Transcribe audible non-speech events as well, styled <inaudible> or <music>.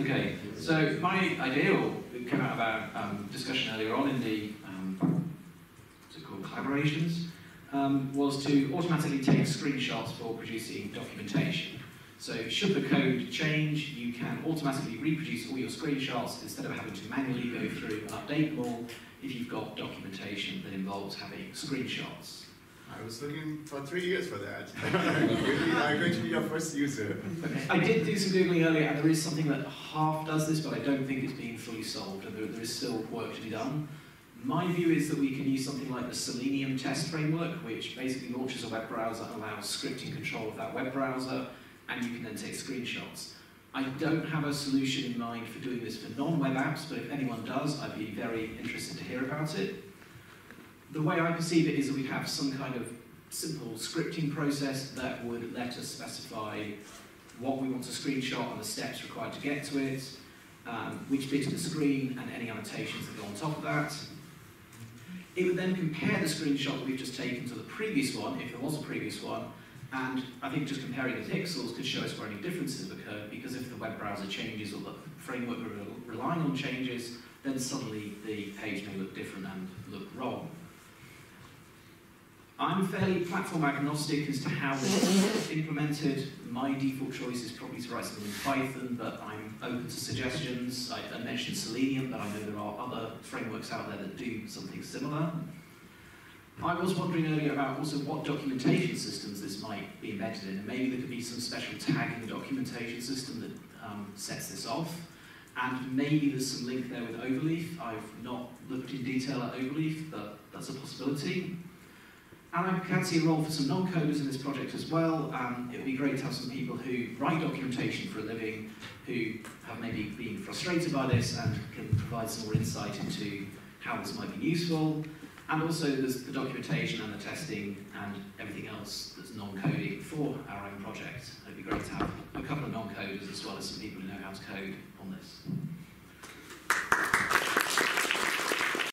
Okay, so my idea, or came out of our um, discussion earlier on in the, um, what's it called, collaborations, um, was to automatically take screenshots for producing documentation. So should the code change, you can automatically reproduce all your screenshots instead of having to manually go through and update them all if you've got documentation that involves having screenshots. I was looking for three years for that. <laughs> I'm going to be your first user. I did do some Googling earlier, and there is something that half does this, but I don't think it's being fully solved, and there, is still work to be done. My view is that we can use something like the Selenium test framework, which basically launches a web browser and allows scripting control of that web browser, and you can then take screenshots. I don't have a solution in mind for doing this for non-web apps, but if anyone does, I'd be very interested to hear about it. The way I perceive it is that we have some kind of simple scripting process that would let us specify what we want to screenshot and the steps required to get to it, um, which bit of the screen and any annotations that go on top of that. It would then compare the screenshot that we've just taken to the previous one, if there was a previous one, and I think just comparing the pixels could show us where any differences have occurred, because if the web browser changes or the framework we're relying on changes, then suddenly the page may look different and look wrong. I'm fairly platform agnostic as to how is <laughs> implemented. My default choice is probably to write something in Python, but I'm open to suggestions. I, I mentioned Selenium, but I know there are other frameworks out there that do something similar. I was wondering earlier about also what documentation systems this might be embedded in, and maybe there could be some special tag in the documentation system that um, sets this off. And maybe there's some link there with Overleaf. I've not looked in detail at Overleaf, but that's a possibility. And I can see a role for some non-coders in this project as well. Um, it would be great to have some people who write documentation for a living, who have maybe been frustrated by this and can provide some more insight into how this might be useful. And also there's the documentation and the testing and everything else that's non-coding for our own project. It'd be great to have a couple of non-coders as well as some people who know how to code on this.